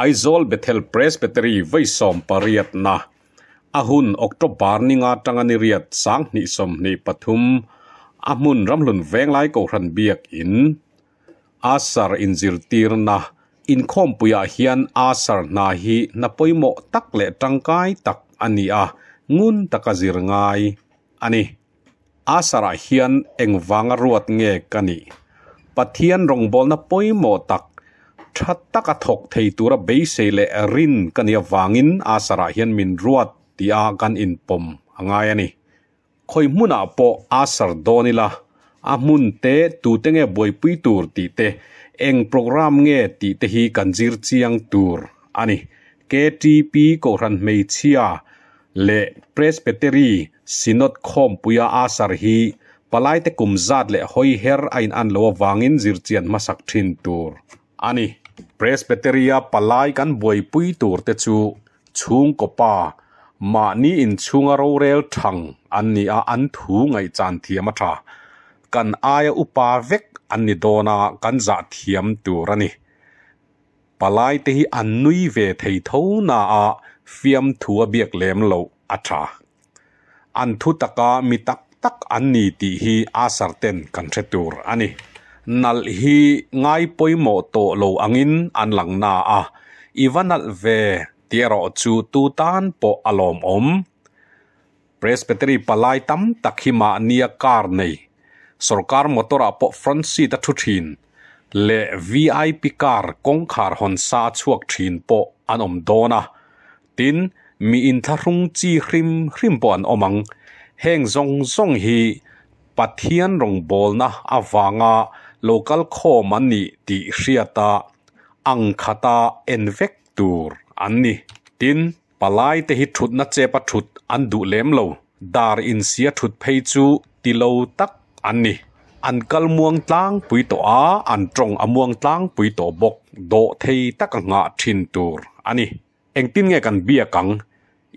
Aizol Bethel Presbytery vai som pariat na. Ahun October ni nga tangani riat sang ni som ni pathum. Amun ramlun veng lai ko ran biak in. Asar inzir zirtir na. In khom puya hian asar na hi na poimo tak le tangkai tak ani a. Ngun takazir ngai. Ani. Asara hian engwanga ruat nge kani. Pathian rongbol na poimo tak that taka thok thei tura be se le rin kania wangin asara hian min ruat tia kan in pom. Angai ani khoi muna po asar donila. A mun te tu tenge boi pui tur ti te eng program nge ti te hi kanjir chiang tur. Ani. KTP ko ran mei chia le presbytery sinot khom puya asar hi palai te kumzat le hoi her ain an lo wangin zirchian masak thin tur. Ani presbyteria palai kan boi pui tur te chu. Chung ko pa. Ma ni in chunga ro rel thang. An ni a an thu ngai chan thiam a tha. Kan aya upa vek, an ni dona kan za thiam tur ani. Palai te hi an nui ve thei tho na a fiam thua biak lem lo a tha. An thu taka mi tak tak an ni ti hi asar ten kan thetur ani nal hi ngai poimo to lo angin an lang na a. Ivanal ve tiaro chu tu tan po alom om. Presbytery palai tam takhima nia kar nei. Sarkar motora po front seat thu thin. Le vip car kong khar hon sa chuak thin po anom dona tin, mi in tharung chi hrim hrim po an omang. Heng zong zong hi pathian rong bol na awanga local kho mani ti hriata angkhata envek tur anni, tin palai te hi thut na che thut an du lem lo. Dar in sia thut phei chu ti lo tak anni. An kal muang tlang pui to a, an trong amuang tlang pui to bok. Do thei tak nga thin tur. Ani eng tin nge kan bia kang.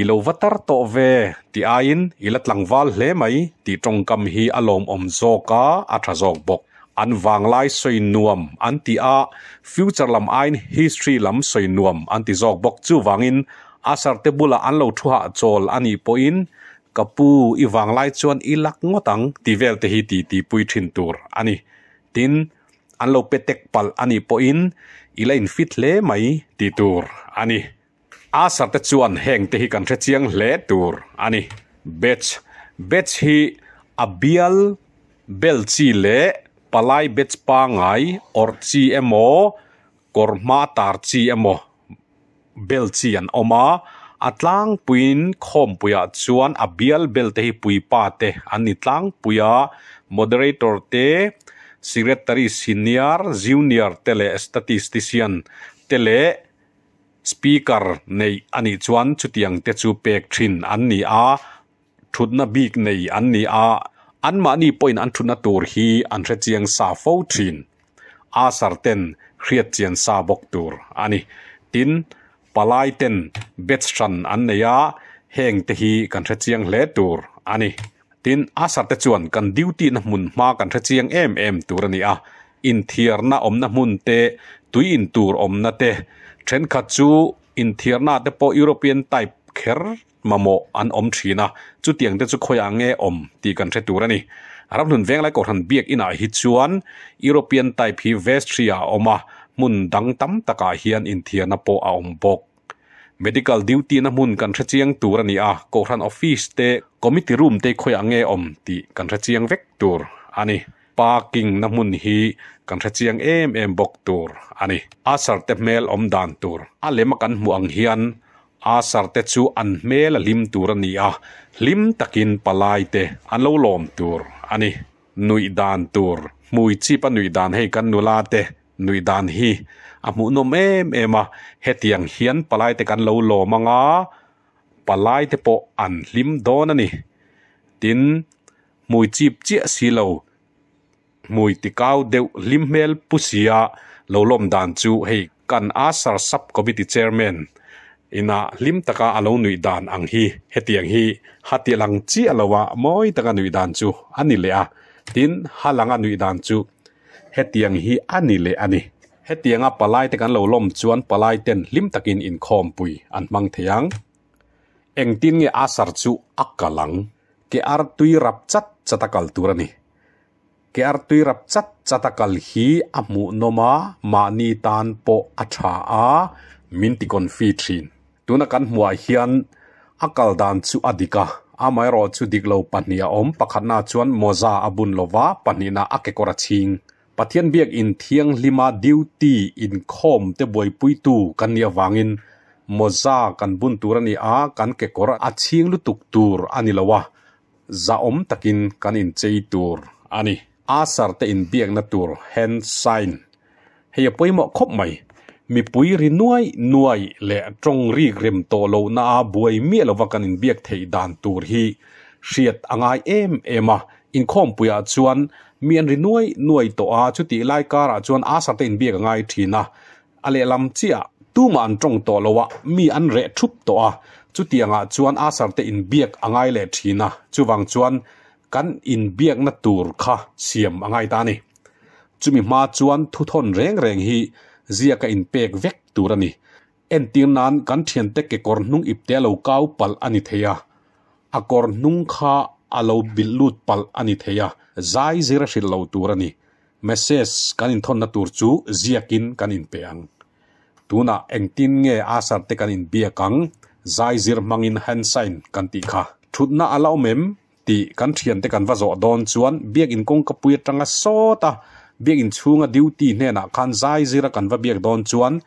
Ilo vatar to ve, ti ain ilat langwal hle mai, ti trong kam hi alom om zoka atha zok bok an wang lai soi nuam, an ti a, future lam ain, history lam soi nuam, an ti zok bok chu wangin asar te bula an lo thuha chol ani poin kapu i wang lai chuan i lak ngotang ti vel te hi ti ti pui thin tur. Ani tin, an lo petek pal ani poin ila in fit le mai ti tur. Ani asar te chuan heng te hi kan re chiang le tur. Ani bech bech hi abial belchi le palai bech pa ngai or chi emo korma tar chi emo bel chi an oma atlang puin khom puya chuan abial bel te hi pui pa te ani tlang puya moderator te secretary senior junior tele statistician tele speaker nei ani chuan chutiang te chu pek thin an ni a thutna bik nei an ni a อันมานี่ปอยนันทุนตูรฮีอันเรจียงซาโฟทรินอาสารเตนเรียจียงซาบกตูรอันนี้ตินปลายเตนเบสชันอันเนียเฮงเตฮีกันเรจียงเลตูรอันนี้ตินอาสารเตจวนกันดิวตินมุนมากันเรจียงเอ็มเอ็มตูรนี่อะอินเทียร์นาอมนมุนเตตุยอินตูรอมนาเตเทรนขัดจูอินเทียร์นาเตโปยุโรเปียนไตป เคิร์มาโมอันอมชีนะจุดเตียงเดจุดขยางเงออมตีกันเชตูรนี่รับหนุนเวงไลก่อนเบียกอินาฮิจวนยุโรเปียนไตพีเวสเทียออมามุนดังตั้มตะกาเฮียนอินเทียนโปอาอมบก medical duty นะมุนกันเจียงตูรนี่อะกอทันออฟฟิศเตคอมมิตี้รูมเตขยังเงออมตีกันเจียงเวกตูรอันนี้ปา parking na mun hi kan ra chiang em em bok tur ani asar te mel om dan tur ale ma มกั mu ang hian asar te chu an mel lim tur ani a lim takin palai te an lo lom tur ani nui dan tur mui chi pa nui dan hei kan nula te nui dan hi a mu nom em em a hetiang hian palai te kan lo lo manga palai te po an lim don ani tin mui chip chia si lo mui ti kau deu lim mel pusia lo lom dan chu hei kan asar sub committee chairman ina lim taka alo nui dan ang hi hetiang hi hati lang chi alowa moi taka nui dan chu ani le a tin halanga nui dan chu hetiang hi ani le ani hetianga palai te kan lo lom chuan palai ten lim takin in khom pui an mang thiang eng tin nge asar chu akalang ke ar tui rap chat chatakal turani ke ar tui rap chat chatakal hi amu noma ma ni tan po atha a min ti kon fi thin tuna kan Mua hian akal dan chu adika amai ro chu diklo pania om pakhat na chuan moza abun lova panina ake kora ching. Pathian biak in thiang lima duty in khom te boy pui tu kan nia wangin moza kan bun turani a kan ke kora a ching lu tuk tur ani lowa za om takin kan in chei tur ani. Asar te in biak na tur. Hand sign heya poimo khop mai. Mi pui ri nuai nuai le trong ri rem to lo na buai mi lo wakan in biak thei dan tur hi hriat angai em ema in khom puya chuan mian ri nuai nuai to a chuti lai kara chuan a sa ten biak ngai thina ale lam chia tu man trong to lowa mi an re thup to a chuti anga chuan a sar te in biak angai le thina chuwang chuan kan in biak na tur kha siam angai ta ni chumi ma chuan thu thon reng reng hi zia ka in pek vek turani en tir nan kan thian te ke kor nung ip te lo kau pal ani theya. A kor nung kha alo bilut pal ani theya. Zai zira shil lo turani message kan in thon na tur chu ziakin kan in peang. Tuna engtin nge asar te kan in biakang zai zir mangin hand sign kan ti kha. Thutna alau mem, ti kan thian te kan va zo don chuan. Biak in kong kapui tanga so ta biak in chunga duty nên là khan zai zira kan va biak don chuan.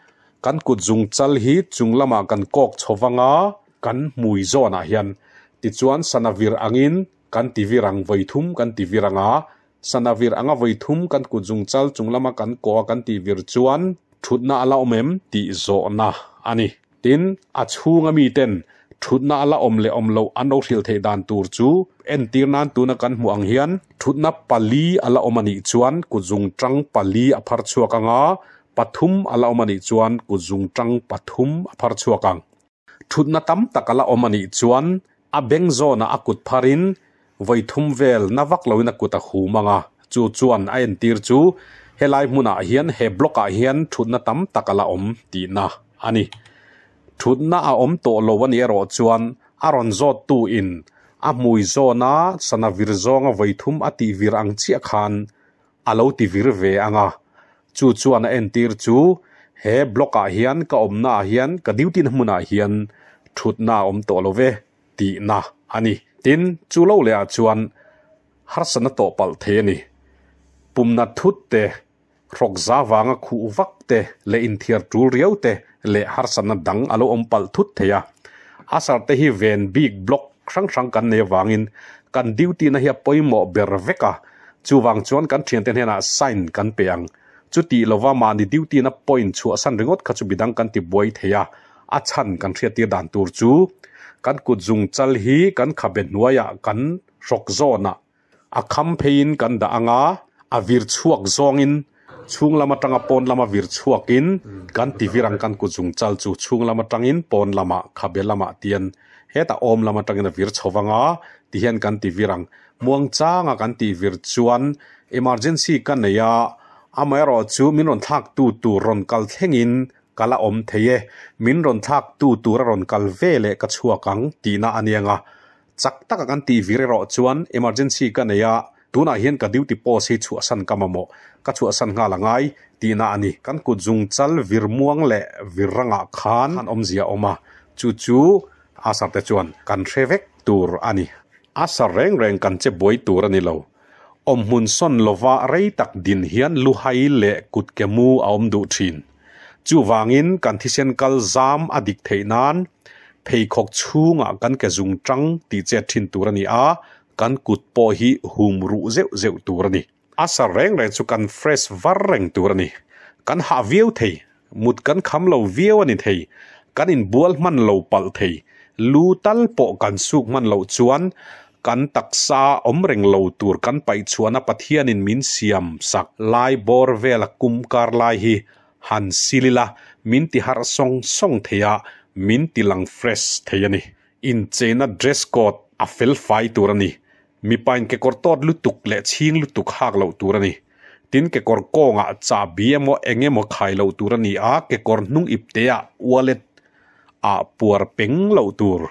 Kan kut zung chal hi chung lama kan kok chowanga kan mui zo na hian. Ti chuan sanavir angin, kan ti rang voi thum, kan ti viranga. Sanavir anga voi thum, kan kut zung chal chung lama kan ko, kan ti vir chuan. Thutna ala omem ti zo na. Ani, tin a chunga mi ten thutna ala om le om lo an ro thil thei dan tur chu. En tir nan tu na kan muang hian. Thutna pali ala omani chuan. Ku zung tang pali a phar chuakanga pathum ala omani chuan. Ku zung tang pathum a phar chuakang thutna tam takala omani chuan. A beng zona akut pharin. Voi thum vel na vak loina kuta humanga chu chuan a en tir chu. Helai hmuna ah hian, he block a hian. Thutna tam takala om ti na. Ani thutna a om to lo wan ero chuan aron zot tu in. A mui zona sana vir zonga voithum ati vir ang chi khan. Alo ti vir ve anga chu chuan en tir chu, he bloka ah hian, ka om na ah hian, ka duty na muna ah hian. Thutna om to lo ve, ti na ani tin chu lo le a chuan, har sana to pal the ni. Pumna thut te rok za wanga khu vak te, le in thiar tul riau te, le har sana dang alo om pal thut theya asar te hi ven big block sang sang kan ne wangin kan duty na hi poimo berveka chu wang chuan kan thian ten hena sign kan peang chu ti lova ma ni duty na point chu asan ringot kha chu bidang kan ti boi theya a chan kan thia ti dan tur chu. Kan kut zung chal hi kan khaben nuaya kan rok zona. A campaign kan da anga, a vir chuak zongin. chung lama tanga pon lama vir chuakin kan ti virang kan ku chung chal chu chung lama tangin pon lama khabe lama tian. Heta om lama tangin vir chowanga ti hian kan ti virang muang changa kan ti vir chuan emergency kan neya amero chu minron thak tu tu ron kal thengin kala om theye. Min ron thak tu tu ra ron kal vele ka chuakang tina anianga. Chak taka kan ti vir ro chuan emergency kan neya tuna hian ka duty post hi chu asan kamamo ka chu asan nga langai tina ani kan ku jung chal virmuang le virranga khan an om zia oma. Chu chu asar te chuan, kan threvek tur ani. Asar reng reng kan che boi tur ani lo. Om hun son lova rei tak din hian lu hai le kut kemu aom om du thin. Chu wangin kan thisen kal zam adik theinan phei khok chunga kan ke jung tang ti che thin tur ani a kan kut po hi hum ru zeu zeu tur ni. Asa reng reng chu kan fresh var reng tur ni. Kan ha vieu thei, mut kan kham lo vieu ani thei, kan in bual man lo pal thei. Lu tal po kan suk man lo chuan, kan taksa om reng lo tur kan pai chuana pathian in min siam sak. Lai bor vela kum kar lai hi, han silila, min ti har song song theya min ti lang fresh theyani in chena dress code a fel fai turani mi pain ke kortot lutuk le ching lutuk hak lo turani tin ke kor ko nga cha bia mo enge mo khai lo tur ani a ke kor nung ip te a wallet a puar peng lo tur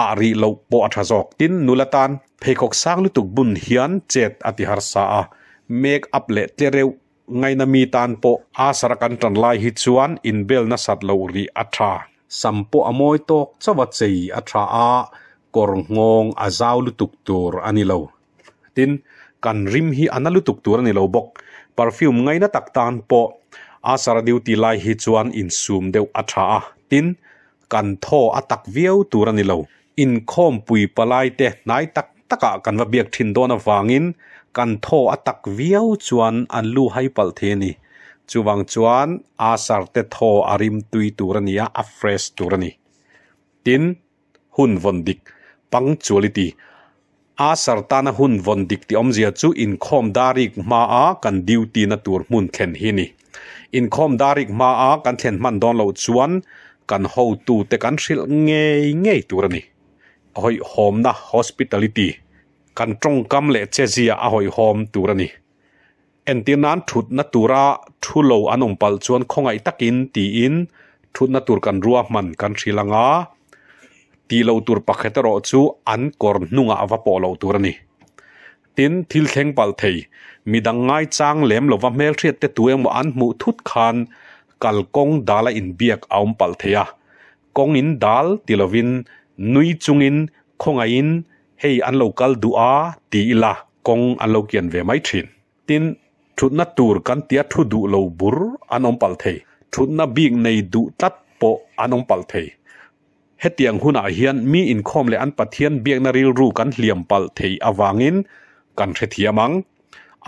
a ri lo po atha jok tin nulatan phekok sang lu tuk bun hian chet ati har sa a make up le tlерeu ngai na mi tan po a sarakan tran lai hi chuan in bel na sat lo ri atha sampo amoi tok chawa chei atha a kor ngong azau lu tuk tur ani lo. Tin, kan rim hi analu tuk tur ani lo bok perfume ngai na tak tan po. A sara duty lai hi chuan in sum deu atha a. Tin, kan tho atak viau tur ani lo. In khom pui palai te nai tak taka kan va biak thin don awangin kan tho atak viau chuan an lu hai pal the ni. Chuwang chuan, a sar te tho arim tui turania a fresh turani tin, hun von dik. Punctuality a sartana hun von dik ti omzia chu in khom darik ma a kan duty na tur mun thlen hi ni in khom darik ma a kan thlen man don lo chuan kan ho tu te kan hril nge nge turani hoi hom na hospitality kan trong kam le che zia a hoi hom turani entinan thut na tura thulo anom pal chuan khongai takin ti in thut na tur kan ruwa man kan thrilanga ti lo tur pakhetero chu an kor nunga wa po lo tur ni tin thil theng pal thei midang ngai chang lem lo wa mel thiat te tu mo an mu thut khan kal kong dala in biak aum pal theya kong in dal, tilovin nui chungin khongain hei an lo kal du'a ti ila kong an lo kian ve mai thin tin thut na tur kan tia thu du lo bur anom pal thei. Thut na bik nei du tat po anom pal thei. Hetiang huna hian mi in khom le an pathian biak na ril ru kan hliam pal thei awangin kan hre thiamang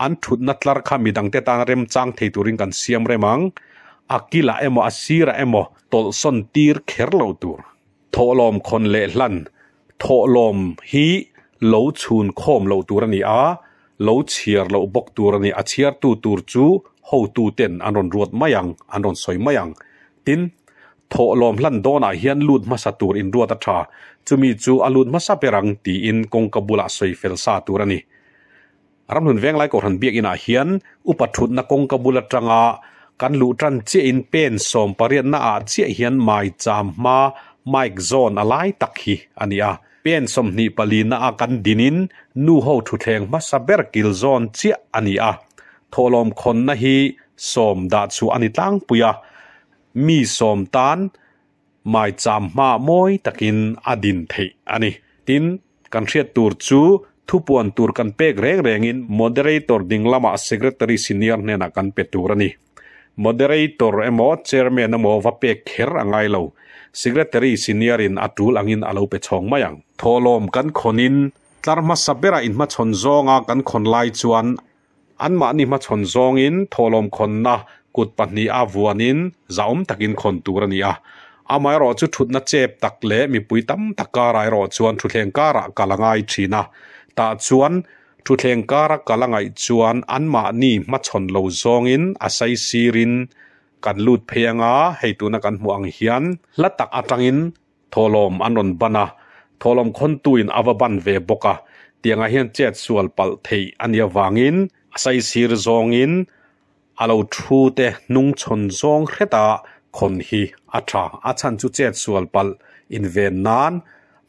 an thut na tlar kha midang te tan rem chang thei turin kan siam remang akila emo asira emo tol son tir kher lo tur tholom khon le hlan tholom hi lo chhun khom lo tur ani a lo chiar lo bok tur ani a chiar tu tur chu ho tu ten anon ruat mayang anon soi mayang tin โถลมลันโดน่ะเฮียนลูดมาสตูรอินรัวตะชาจูมีจูอลูดมาสเปรังตีอินกงกบุละสวยเฟลซาตูรันี่รำหนุนเวงไลกอรันเบียกอินาเฮียนอุปถุนนักกงกบุละจังอากันลูจันเจียนเป็นสมปริยนาอาเจเฮียนไม่จามมาไม่กซอนอะไรตักฮีอันนี้อาเป็นสมนิปลีนาอากันดินินนูโฮทุเทงมาสเบรกิลซอนเจอันนี้อาะโถลมคนนาฮีสมดาจูอันนี้ตั้งปุยา มีสมตานหมาจำมามอยตะกินอดินเทอันนี้ตินกันเชียตูรจูทุปวนตูรกันเปกเร่งเร่งินมอดเรเตอร์ดิงลามาเซกเรตรีซีเนียร์เนนักกันเปตูรนี่มอดเรเตอร์เอมอดเชอร์เมนมอวเปกเฮร์อัง่ายเลวเซกเรตรีซีเนียรินอัดูลังอินอาลูเปชองมายังทอลอมกันคนินตารมาสับเบราอินมาชนงองกันคนไลจวนอันมานี่มาชนจงอินทอลอมคนนะ กุดปันีอาวัวนินจะอมตักินคนตัวนี้อะอามายรอจุดชุดนัดเจ็บตักเละมีปุยตั้มตักการายรอชวนชุดเลงการะกาลังไอชีนะตาชวนชุดเลงการะกาลังไอชวนอันมานี่มาชนโลซองอินอาศัยซีรินกันลูดเพียงอะให้ตัวนักการหัวอังเฮียนและตักอัตังอินทอลมอันนนบนะทอลมคนตัวอินอวบันเวบกะเตียงอาเฮียนเจ็ดส่วนปัลเทอันยาวางินอาศัยซีรซองอิน zongin alo thu te nung chon zong hreta khon hi atha achan chu chet sual pal in ve nan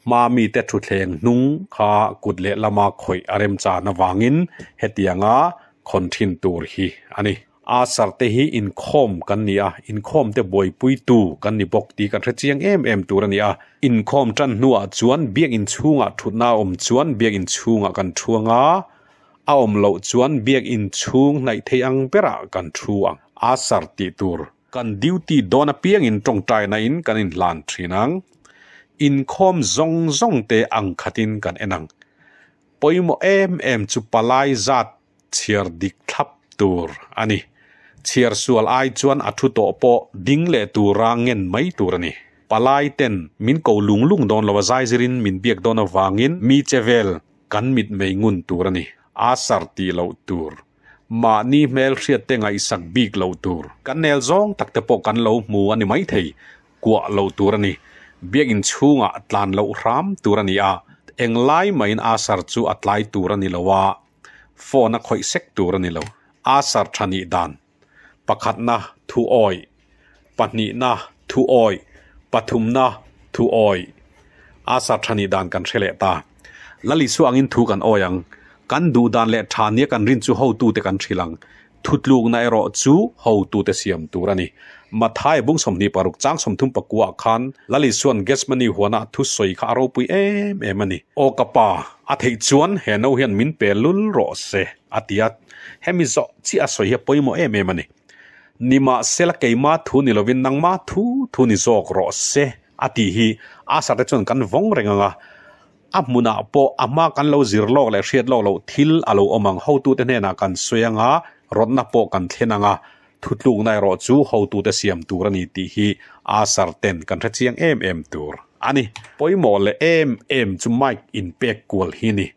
ma mi te thu thleng nung kha kutle lama khoi arem cha na wangin hetianga khon thin tur hi ani a sarte hi in khom kan ni a in khom te boi pui tu kan ni bok ti kan chiang em em tur ani a in khom tan nuwa chuan biak in chunga thutna om chuan biak in chunga kan thuanga a om lo chuan biak in chung nai thei ang pera kan thuang a sarti tur. Kan duty dona piang in tong tai na in kan in lan thinang in khom zong zong te ang khatin kan enang. Poimo em em chu palai zat chiar dik thap tur. Ani chiar sual ai chuan athu to po ding le tu rangen mai tur ani. Palai ten, min ko lung lung don lo zai zirin, min biak don wangin, mi chevel kan mit mei ngun tur ani. A sarti lo tur ma ni mel hriat te ngai sak bik lo tur kan nel zong takte po kan lo mu ani mai thei kwa lo tur ani biak in chunga tlan lo ram tur ani a eng lai main a sar chu atlai tur ani lowa phone a khoi sek tur ani lo asar thani dan pakhat na thu oi pahni na thu oi pathum na thu oi asar thani dan kan hrele ta lali su angin thu kan oyang กันดูดานและทานเนี่ยกันรินจูเฮาตูแต่กันทีหลังทุดลูกในรอจูเฮาตูแต่เสียมตัวนี่มาท้ายบุ้งสมนีปารุกจ้างสมทุมปกัวคันลลิส่วนเกสมันีหัวหน้าทุสอยขารูปุยเอมเอมันี่โอกระปาอธิจวนเห็นเอาเห็นมินเปลุลรอเซอาทิยัตเฮมิจอจีอาสอยเฮปอยโมเอมเอมันี่นิมาเซลเกมาทูนิลวินนังมาทูทูนิจอกรอเซอาทิฮีอาสาเจวนกันวงเรงงะ amuna po ama kan lo zir lo le hriat lo lo thil alo omang ho tu te ne na kan soyanga rotna po kan thenanga thutluk nai ro chu ho tu te siam tur ani ti hi. A sar ten kan tha chiang em em tur. Ani poimo le em em chu mic in pek kul hi ni.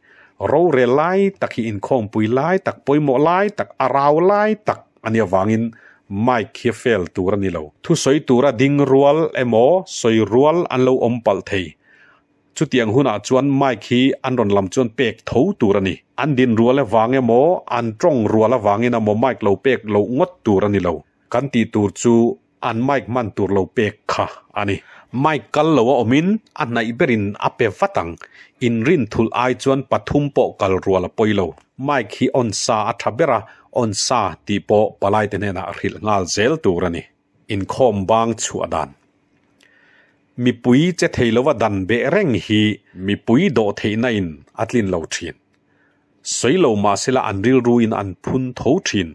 Ro re lai, tak hi in khom pui lai, tak poimo lai, tak arau lai, tak ania wangin mai khi fel tur ani lo. Thu soi tura ding rual emo, soi rual an lo om pal thei chu tiang huna ah chuan mai khi an ron lam chuan, pek tho turani an din ruala wange mo, an trong ruala wange na mo mic lo pek lo ngot turani lo. Kan ti tur chu, an mic man tur lo pek kha ani. Mic kal lo omin an nai berin ape fatang in rin thul ai chuan, pathum po kal ruala poilo mic hi on sa athabera on sa ti po palai te na ril ngal zel turani in khom bang chu adan mi pui che theilowa dan be reng hi, mi pui do theina in atlin lo thin. Soilo ma sela anril ruin an phun tho thin.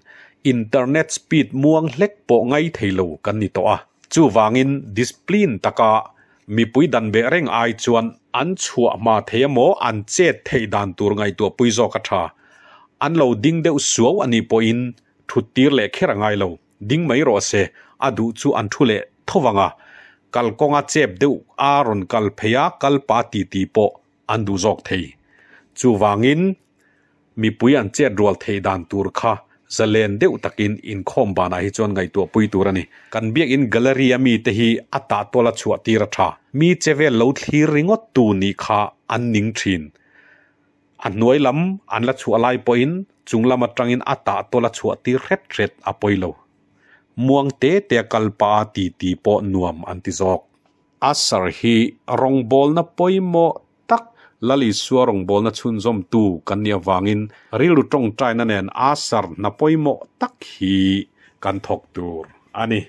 Internet speed muang hlek po ngai theilo kan ni to a. Chu wangin discipline taka mi pui dan be reng ai chuan an chua ma themo an che thei dan tur ngai to pui zo ka tha. An lo ding deuh suo ani po in, thu tir le khera ngai lo. Ding mai ro se adu chu an thu le thowanga kal konga chep deuh aron kal pheya kal pa ti ti po andu zok thei chu wangin mi pui an che rual thei dan tur kha zalen deuh takin in khom bana hi chon ngai to pui turani kan biak in gallery mi te hi ata tola chua tira tha mi chewe lo thlir ringot tu ni kha an ning thin an nuai lam an la chu alai poin chunglam atangin ata tola chua ti ret ret apoilo muang te te kalpa ti ti po nuam anti zok asar hi rong bol na poimo tak lali suwa rong bol na chun zom tu kanya wangin rilu tong trai na nen asar na poimo tak hi kan thok tur ani